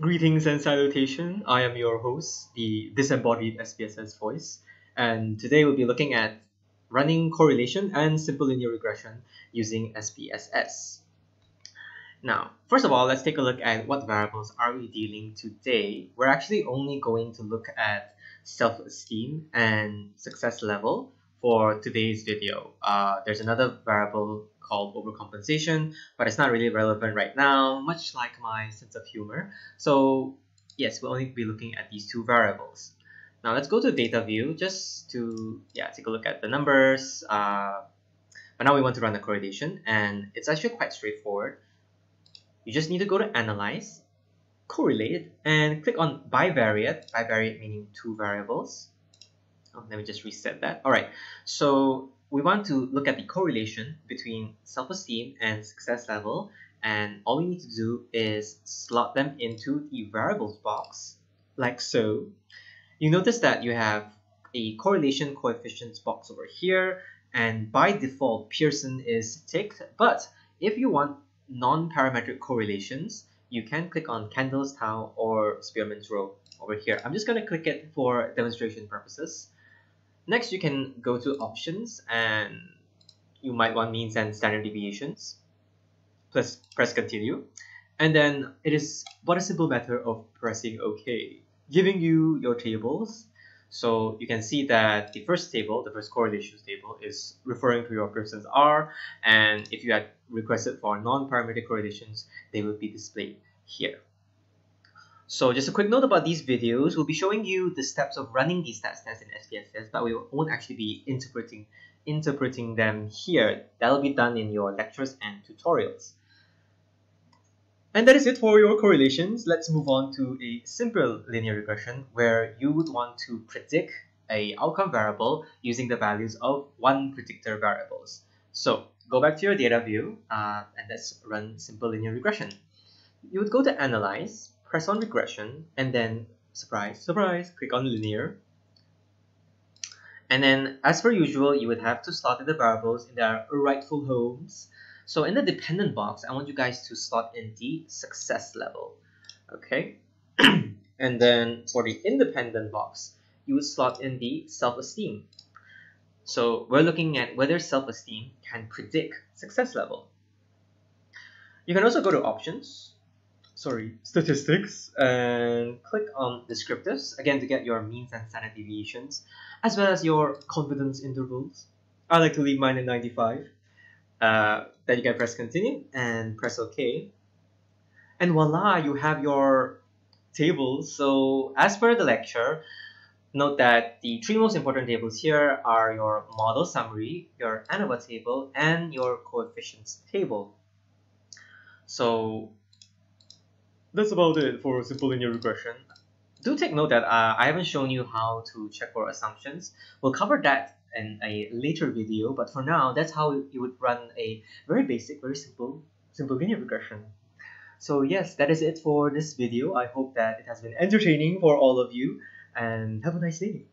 Greetings and salutation. I am your host, the disembodied SPSS voice, and today we'll be looking at running correlation and simple linear regression using SPSS. Now, first of all, let's take a look at what variables are we dealing today. We're actually only going to look at self-esteem and success level for today's video. Uh, there's another variable called overcompensation, but it's not really relevant right now, much like my sense of humor. So yes, we'll only be looking at these two variables. Now let's go to data view just to yeah take a look at the numbers. Uh, but now we want to run the correlation and it's actually quite straightforward. You just need to go to analyze, correlate, and click on bivariate, bivariate meaning two variables. Oh, let me just reset that. All right, so we want to look at the correlation between self-esteem and success level and all we need to do is slot them into the variables box like so. You notice that you have a correlation coefficients box over here and by default Pearson is ticked but if you want non-parametric correlations you can click on Kendall's tau or Spearman's rho over here. I'm just going to click it for demonstration purposes. Next, you can go to options and you might want means and standard deviations. Plus press continue. And then it is but a simple matter of pressing OK, giving you your tables. So you can see that the first table, the first correlations table, is referring to your Pearson's R. And if you had requested for non-parametric correlations, they would be displayed here. So just a quick note about these videos, we'll be showing you the steps of running these stats tests in SPSS, but we won't actually be interpreting interpreting them here. That'll be done in your lectures and tutorials. And that is it for your correlations. Let's move on to a simple linear regression where you would want to predict a outcome variable using the values of one predictor variables. So go back to your data view uh, and let's run simple linear regression. You would go to analyze, press on regression, and then surprise, surprise, click on linear. And then as per usual, you would have to slot in the variables in their rightful homes. So in the dependent box, I want you guys to slot in the success level. Okay. and then for the independent box, you would slot in the self-esteem. So we're looking at whether self-esteem can predict success level. You can also go to options sorry, statistics and click on descriptives again to get your means and standard deviations as well as your confidence intervals. I like to leave mine at 95. Uh, then you can press continue and press OK. And voila, you have your tables. So as per the lecture, note that the three most important tables here are your model summary, your ANOVA table, and your coefficients table. So that's about it for simple linear regression. Do take note that uh, I haven't shown you how to check for assumptions. We'll cover that in a later video, but for now, that's how you would run a very basic, very simple, simple linear regression. So yes, that is it for this video. I hope that it has been entertaining for all of you, and have a nice day.